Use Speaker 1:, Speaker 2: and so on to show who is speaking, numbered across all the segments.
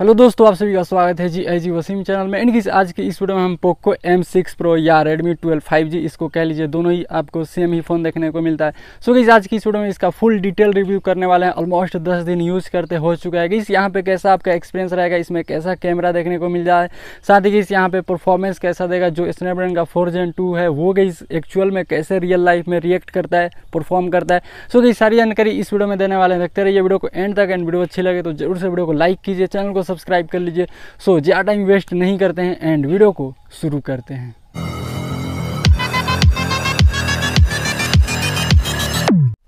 Speaker 1: Hello दोस्तों आप सभी का स्वागत है जी आई जी वसीम चैनल में। इनकी आज की इस वीडियो में हम पोको M6 Pro या Redmi 12 5G इसको कह लीजिए दोनों ही आपको सेम ही फ़ोन देखने को मिलता है। सो so, आज की इस वीडियो में इसका फुल डिटेल रिव्यू करने वाले हैं। ऑलमोस्ट 10 दिन यूज़ करते हो चुका है। इस यहाँ पे कैसा आपका एक्सपीरियंस रहेगा? इसमें कैसा कैमरा देखने को मिल जाए साथ ही इस यहाँ पे परफॉर्मेंस कैसा देगा? जो स्नैपड्रैगन का फोर जेन टू है वो गई एक्चुअल में कैसे रियल लाइफ में रिएक्ट करता है परफॉर्म करता है। सो so, सारी जानकारी इस वीडियो में देने वाले हैं। देखते रहिए वीडियो को एंड तक। एंड वीडियो अच्छी लगे तो ज़रूर से वीडियो को लाइक कीजिए। चैनल को सब्सक्राइब कर लीजिए। सो ज़्यादा टाइम वेस्ट नहीं करते हैं एंड वीडियो को शुरू करते हैं।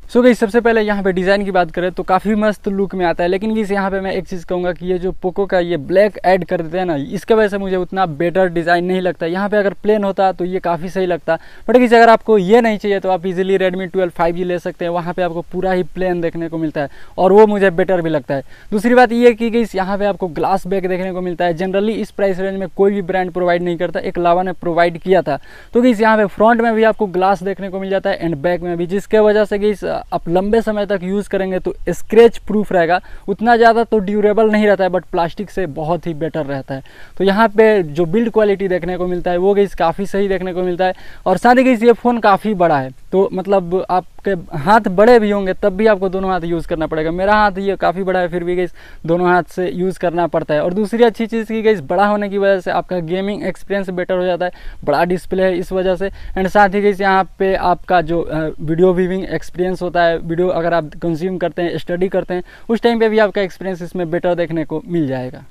Speaker 1: सो गई सबसे पहले यहाँ पे डिज़ाइन की बात करें तो काफ़ी मस्त लुक में आता है, लेकिन इस यहाँ पे मैं एक चीज़ कहूँगा कि ये जो पोको का ये ब्लैक ऐड कर देते हैं ना, इसके वजह से मुझे उतना बेटर डिज़ाइन नहीं लगता। यहाँ पे अगर प्लेन होता तो ये काफ़ी सही लगता। बट किसी अगर आपको ये नहीं चाहिए तो आप इजिली रेडमी ट्वेल्व फाइव ले सकते हैं, वहाँ पर आपको पूरा ही प्लेन देखने को मिलता है और वो मुझे बेटर भी लगता है। दूसरी बात ये की गई यहाँ पे आपको ग्लास बैग देखने को मिलता है। जनरली इस प्राइस रेंज में कोई भी ब्रांड प्रोवाइड नहीं करता, एक लावा ने प्रोवाइड किया था। तो गई यहाँ पे फ्रंट में भी आपको ग्लास देखने को मिल जाता है एंड बैक में भी, जिसके वजह से गई आप लंबे समय तक यूज़ करेंगे तो स्क्रेच प्रूफ रहेगा। उतना ज़्यादा तो ड्यूरेबल नहीं रहता है बट प्लास्टिक से बहुत ही बेटर रहता है। तो यहाँ पे जो बिल्ड क्वालिटी देखने को मिलता है, वो गई काफ़ी सही देखने को मिलता है। और साथ ही गई ये फ़ोन काफ़ी बड़ा है। तो मतलब आपके हाथ बड़े भी होंगे, तब भी आपको दोनों हाथ यूज़ करना पड़ेगा। मेरा हाथ ये काफ़ी बड़ा है, फिर भी गई दोनों हाथ से यूज़ करना पड़ता है। और दूसरी अच्छी चीज़ की गई बड़ा होने की वजह से आपका गेमिंग एक्सपीरियंस बेटर हो जाता है, बड़ा डिस्प्ले है इस वजह से। एंड साथ ही गई यहाँ पे आपका जो वीडियो व्यूविंग एक्सपीरियंस होता है वीडियो अगर आप कंज्यूम करते हैं स्टडी करते हैं, उस टाइम पर भी आपका एक्सपीरियंस इसमें बेटर देखने को मिल जाएगा।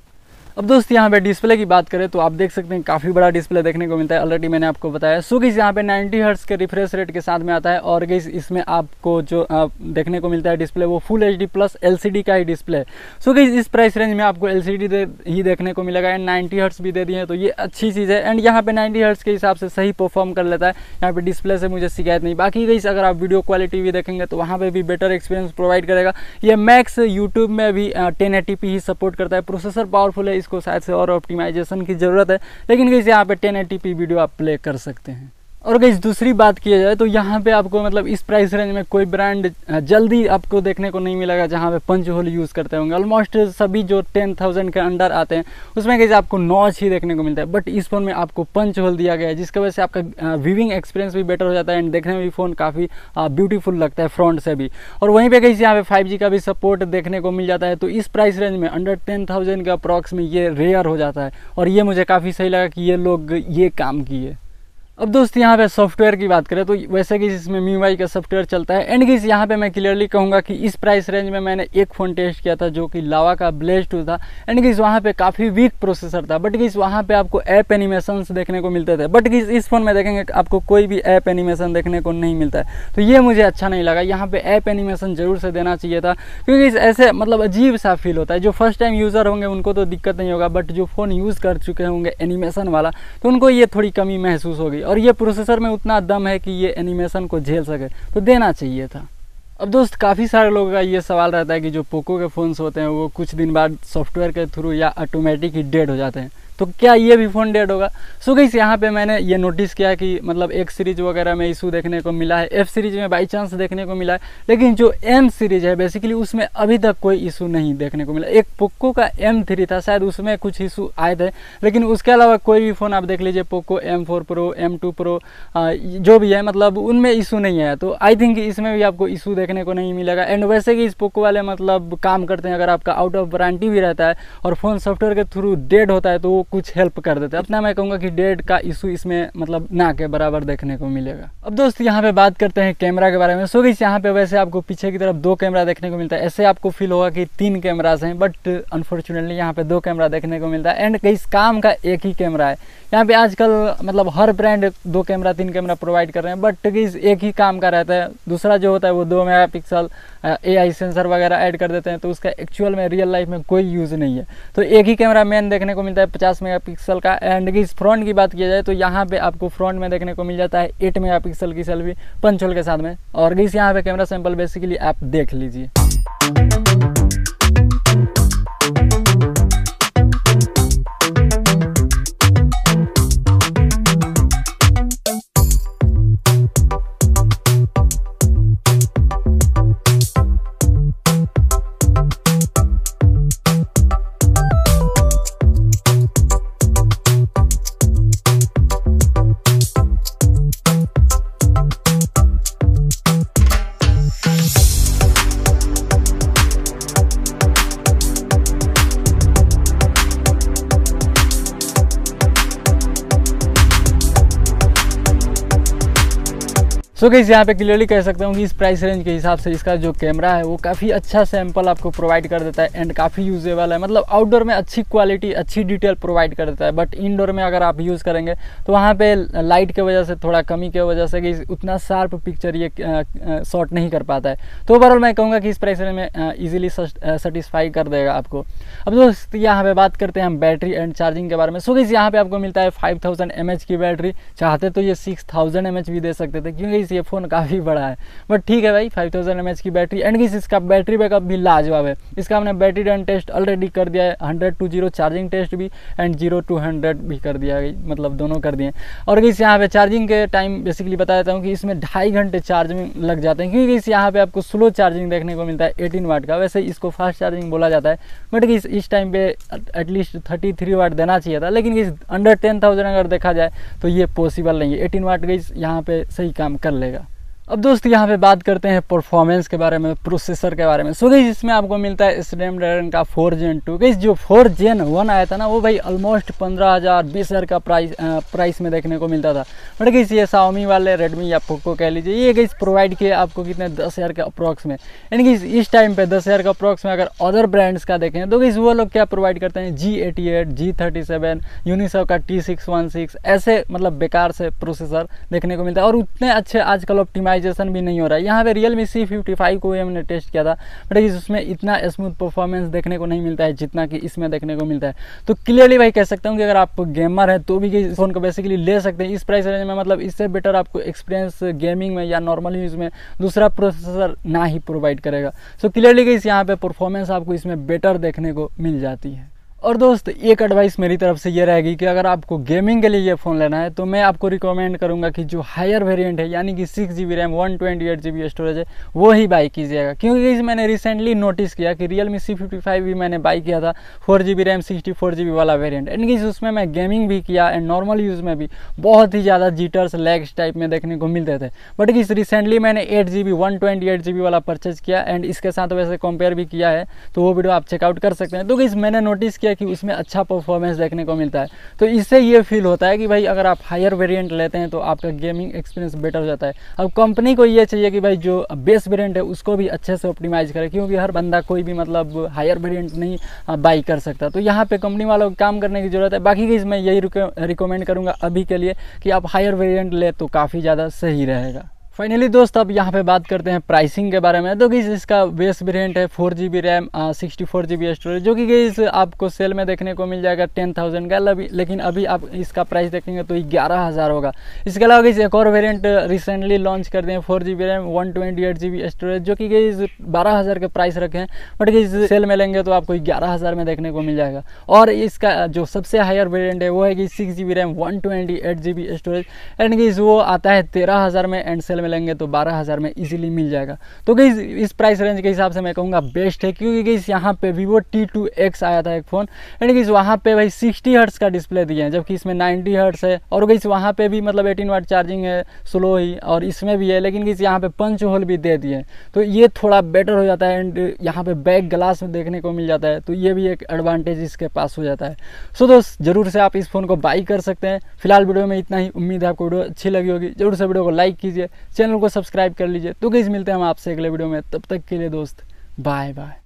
Speaker 1: अब दोस्त यहाँ पे डिस्प्ले की बात करें तो आप देख सकते हैं काफ़ी बड़ा डिस्प्ले देखने को मिलता है। ऑलरेडी मैंने आपको बताया। सो गई यहाँ पे 90 हर्ट्स के रिफ्रेश रेट के साथ में आता है और गई इसमें आपको जो आ, देखने को मिलता है डिस्प्ले वो फुल एचडी प्लस एलसीडी का ही डिस्प्ले सो गई इस प्राइस रेंज में आपको एल दे, ही देखने को मिलेगा एंड नाइन्टी हर्ट्स भी दे दिए हैं तो ये अच्छी चीज़ है। एंड यहाँ पे नाइन्टी हर्ट्स के हिसाब से सही परफॉर्म कर लेता है। यहाँ पे डिस्प्ले से मुझे शिकायत नहीं। बाकी गई अगर आप वीडियो क्वालिटी भी देखेंगे तो वहाँ पर भी बेटर एक्सपीरियंस प्रोवाइड करेगा। ये मैक्स यूट्यूब में भी टेन ही सपोर्ट करता है। प्रोसेसर पावरफुल है इसको शायद से और ऑप्टिमाइजेशन की ज़रूरत है। लेकिन कैसे यहाँ पे टेन वीडियो आप प्ले कर सकते हैं। और गई दूसरी बात किया जाए तो यहाँ पे आपको मतलब इस प्राइस रेंज में कोई ब्रांड जल्दी आपको देखने को नहीं मिलेगा जहाँ पे पंच होल यूज़ करते होंगे। ऑलमोस्ट सभी जो टेन थाउज़ेंड के अंडर आते हैं, उसमें कैसे आपको नॉच ही देखने को मिलता है। बट इस फ़ोन में आपको पंच होल दिया गया है, जिसकी वजह से आपका व्यूविंग एक्सपीरियंस भी बेटर हो जाता है एंड देखने में भी फ़ोन काफ़ी ब्यूटीफुल लगता है फ्रंट से भी। और वहीं पर कैसे यहाँ पे फाइव का भी सपोर्ट देखने को मिल जाता है तो इस प्राइस रेंज में अंडर टेन थाउज़ेंड के अप्रॉक्स में ये रेयर हो जाता है। और ये मुझे काफ़ी सही लगा कि ये लोग ये काम किए। अब दोस्त, यहाँ पे सॉफ्टवेयर की बात करें तो वैसे कि इसमें मी का सॉफ्टवेयर चलता है? एंड किस यहाँ पे मैं क्लियरली कहूँगा कि इस प्राइस रेंज में मैंने एक फ़ोन टेस्ट किया था जो कि लावा का ब्लेज टू था। एंड किस वहाँ पे काफ़ी वीक प्रोसेसर था। बट किस वहाँ पे आपको ऐप एनिमेशन देखने को मिलते थे। बट किस इस फ़ोन में देखेंगे आपको कोई भी ऐप एनिमेशन देखने को नहीं मिलता है। तो ये मुझे अच्छा नहीं लगा। यहाँ पर ऐप एनिमेशन ज़रूर से देना चाहिए था। क्योंकि ऐसे मतलब अजीब सा फील होता है। जो फ़र्स्ट टाइम यूज़र होंगे, उनको तो दिक्कत नहीं होगा। बट जो फ़ोन यूज़ कर चुके होंगे एनिमेशन वाला तो उनको ये थोड़ी कमी महसूस होगी। और ये प्रोसेसर में उतना दम है कि ये एनिमेशन को झेल सके। तो देना चाहिए था। अब दोस्त, काफ़ी सारे लोगों का ये सवाल रहता है कि जो पोको के फ़ोन्स होते हैं, वो कुछ दिन बाद सॉफ्टवेयर के थ्रू या ऑटोमेटिक ही डेड हो जाते हैं। तो क्या ये भी फ़ोन डेड होगा? सो गई यहाँ पे मैंने ये नोटिस किया कि मतलब एक सीरीज़ वगैरह में इशू देखने को मिला है। एफ़ सीरीज़ में बाई चांस देखने को मिला है। लेकिन जो एम सीरीज़ है बेसिकली उसमें अभी तक कोई इशू नहीं देखने को मिला। एक पोको का एम थ्री था, शायद उसमें कुछ इशू आए थे। लेकिन उसके अलावा कोई भी फ़ोन आप देख लीजिए Poco M four pro M two pro जो भी है मतलब उनमें इशू नहीं आया। तो आई थिंक इसमें भी आपको इशू देखने को नहीं मिलेगा। एंड वैसे कि इस पोको वाले मतलब काम करते हैं, अगर आपका आउट ऑफ़ वारंटी भी रहता है और फ़ोन सॉफ्टवेयर के थ्रू डेड होता है तो वो कुछ हेल्प कर देते हैं। अपना मैं कहूँगा कि डेड का इशू इसमें मतलब ना के बराबर देखने को मिलेगा। अब दोस्त, यहाँ पे बात करते हैं कैमरा के बारे में। सो गई यहाँ पे वैसे आपको पीछे की तरफ़ दो कैमरा देखने को मिलता है। ऐसे आपको फील होगा कि तीन कैमराज हैं बट अनफॉर्चुनेटली यहाँ पे दो कैमरा देखने को मिलता है। एंड कई काम का एक ही कैमरा है। यहाँ पे आजकल मतलब हर ब्रांड दो कैमरा तीन कैमरा प्रोवाइड कर रहे हैं। बट एक ही काम का रहता है। दूसरा जो होता है वो दो मेगा पिक्सल ए सेंसर वगैरह ऐड कर देते हैं। तो उसका एक्चुअल में रियल लाइफ में कोई यूज़ नहीं है। तो एक ही कैमरा मेन देखने को मिलता है। पचास मेगा पिक्सल का एंड इस फ्रंट की बात किया जाए तो यहाँ पे आपको फ्रंट में देखने को मिल जाता है एट मेगा पिक्सल की सेल्फी पंचोल के साथ में और इस यहाँ पे कैमरा सैंपल बेसिकली आप देख लीजिए। सो so यहाँ पे क्लियरली कह सकता हूँ कि इस प्राइस रेंज के हिसाब से इसका जो कैमरा है, वो काफ़ी अच्छा सैंपल आपको प्रोवाइड कर देता है एंड काफ़ी यूजेबल है। मतलब आउटडोर में अच्छी क्वालिटी अच्छी डिटेल प्रोवाइड कर देता है। बट इनडोर में अगर आप यूज़ करेंगे तो वहाँ पे लाइट के वजह से, थोड़ा कमी की वजह से कि उतना शार्प पिक्चर ये शॉट नहीं कर पाता है। तो ओवरऑल मैं कहूँगा कि इस प्राइस रेंज में ईजिली सेटिस्फाई कर देगा आपको। अब दोस्त, यहाँ पे बात करते हैं हम बैटरी एंड चार्जिंग के बारे में। सो गई यहाँ पे आपको मिलता है फाइव थाउज़ेंड की बैटरी चाहते तो ये सिक्स थाउज़ेंड भी दे सकते थे। क्योंकि गाइस ये फ़ोन काफ़ी बड़ा है। बट ठीक है भाई फाइव थाउज़ेंड की बैटरी एंड गाइस इसका बैटरी बैकअप भी लाजवाब है। इसका हमने बैटरी रन टेस्ट ऑलरेडी कर दिया है। Hundred to zero charging test भी एंड ज़ीरो टू हंड्रेड भी कर दिया मतलब दोनों कर दिए और गाइस यहाँ पे चार्जिंग के टाइम बेसिकली बता देता हूँ कि इसमें ढाई घंटे चार्जिंग लग जाते हैं। क्योंकि इस यहाँ पे आपको स्लो चार्जिंग देखने को मिलता है एटीन वाट का। वैसे इसको फास्ट चार्जिंग बोला जाता है। बट इस इस टाइम पे एटलीस्ट थर्टी थ्री वाट देना चाहिए था। लेकिन इस अंडर टेन थाउज़ेंड अगर देखा जाए तो ये पॉसिबल नहीं है। एटीन वाट गई यहाँ पे सही काम कर लेगा अब दोस्त यहाँ पे बात करते हैं परफॉर्मेंस के बारे में प्रोसेसर के बारे में। सो गई इसमें आपको मिलता है स्नैपड्रैगन का फोर जेन टू गई जो फोर जेन वन आया था ना वो भाई ऑलमोस्ट पंद्रह हज़ार बीस हज़ार का प्राइस आ, प्राइस में देखने को मिलता था। बट गई ये साओमी वाले रेडमी या पोको कह लीजिए ये गई प्रोवाइड किए आपको कितने? दस हज़ार के अप्रॉक्स में। यानी कि इस टाइम पर दस हज़ार का अप्रॉक्स में अगर अदर ब्रांड्स का देखें तो गई वो लोग क्या प्रोवाइड करते हैं? G eighty eight G thirty seven Unisoc का टी सिक्स वन सिक्स ऐसे मतलब बेकार से प्रोसेसर देखने को मिलता है। और उतने अच्छे आजकल ऑप्टिमाइज ऑप्टिमाइजेशन भी नहीं हो रहा है। यहाँ पे Realme C fifty five को हमने टेस्ट किया था। बट उसमें इतना स्मूथ परफॉर्मेंस देखने को नहीं मिलता है जितना कि इसमें देखने को मिलता है। तो क्लियरली भाई कह सकता हूँ कि अगर आप गेमर है तो भी फ़ोन को बेसिकली ले सकते हैं। इस प्राइस रेंज में मतलब इससे बेटर आपको एक्सपीरियंस गेमिंग में या नॉर्मल यूज़ में दूसरा प्रोसेसर ना ही प्रोवाइड करेगा। सो क्लियरली गई यहाँ पे परफॉर्मेंस आपको इसमें बेटर देखने को मिल जाती है। और दोस्त, एक एडवाइस मेरी तरफ़ से ये रहेगी कि अगर आपको गेमिंग के लिए ये फ़ोन लेना है तो मैं आपको रिकमेंड करूँगा कि जो हायर वेरिएंट है, यानी कि six G B RAM one twenty eight G B storage है, वो ही बाई कीजिएगा। क्योंकि इस मैंने रिसेंटली नोटिस किया कि Realme C fifty five भी मैंने बाई किया था four G B RAM sixty four G B वाला वेरियंट एंड कि उसमें मैं गेमिंग भी किया एंड नॉर्मल यूज़ में भी बहुत ही ज़्यादा जीटर्स लैग्स टाइप में देखने को मिलते थे। बट कि रिसेंटली मैंने eight G B one twenty eight G B वाला परचेज किया एंड इसके साथ वैसे कंपेयर भी किया है तो वो वीडियो आप चेकआउट कर सकते हैं। तो कि मैंने नोटिस किया कि उसमें अच्छा परफॉर्मेंस देखने को मिलता है। तो इससे ये फील होता है कि भाई अगर आप हायर वेरिएंट लेते हैं तो आपका गेमिंग एक्सपीरियंस बेटर हो जाता है। अब कंपनी को ये चाहिए कि भाई जो बेस वेरिएंट है उसको भी अच्छे से ऑप्टिमाइज करे, क्योंकि हर बंदा कोई भी मतलब हायर वेरियंट नहीं बाई कर सकता। तो यहाँ पर कंपनी वालों को काम करने की ज़रूरत है। बाकी चीज़ मैं यही रिकमेंड करूँगा अभी के लिए कि आप हायर वेरियंट ले तो काफ़ी ज़्यादा सही रहेगा। फाइनली दोस्त, अब यहाँ पे बात करते हैं प्राइसिंग के बारे में। तो गई इसका बेस वेरिएंट है four G B RAM sixty four G B storage जो कि गई आपको सेल में देखने को मिल जाएगा टेन थाउज़ेंड का। लेकिन अभी आप इसका प्राइस देखेंगे तो ग्यारह हज़ार होगा। इसके अलावा गई एक और वेरियंट रिसेंटली लॉन्च कर दिए four G B RAM one twenty eight G B storage जो कि गई बारह हज़ार के प्राइस रखे हैं। बट गई सेल में लेंगे तो आपको ग्यारह हज़ार में देखने को मिल जाएगा। और इसका जो सबसे हायर वेरियंट है, वो है कि six G B RAM one twenty eight G B storage and guys वो आता है तेरह हज़ार में एंड सेल में लेंगे तो बारह हज़ार में इजीली मिल जाएगा। तो गई, इस प्राइस रेंज के हिसाब से मैं कहूँगा बेस्ट है, क्योंकि गई, यहाँ पे वीवो टी टू एक्स आया था एक फ़ोन एंड गई वहाँ पे भाई सिक्सटी हर्ट्स का डिस्प्ले दिए हैं, जबकि इसमें नाइन्टी हर्ट्स है। और गई, वहाँ पे भी मतलब एटीन वाट चार्जिंग है स्लो ही, और इसमें भी है, लेकिन गई, यहाँ पे पंच होल भी दे दिए तो ये थोड़ा बेटर हो जाता है एंड यहाँ पे बैक ग्लास में देखने को मिल जाता है तो ये भी एक एडवांटेज इसके पास हो जाता है। सो दोस्त, ज़रूर से आप इस फ़ोन को बाई कर सकते हैं। फ़िलहाल वीडियो में इतना ही, उम्मीद है आपको वीडियो अच्छी लगी होगी। ज़रूर से वीडियो को लाइक कीजिए चैनल को सब्सक्राइब कर लीजिए। तो गईज मिलते हैं हम आपसे अगले वीडियो में। तब तक के लिए दोस्त बाय बाय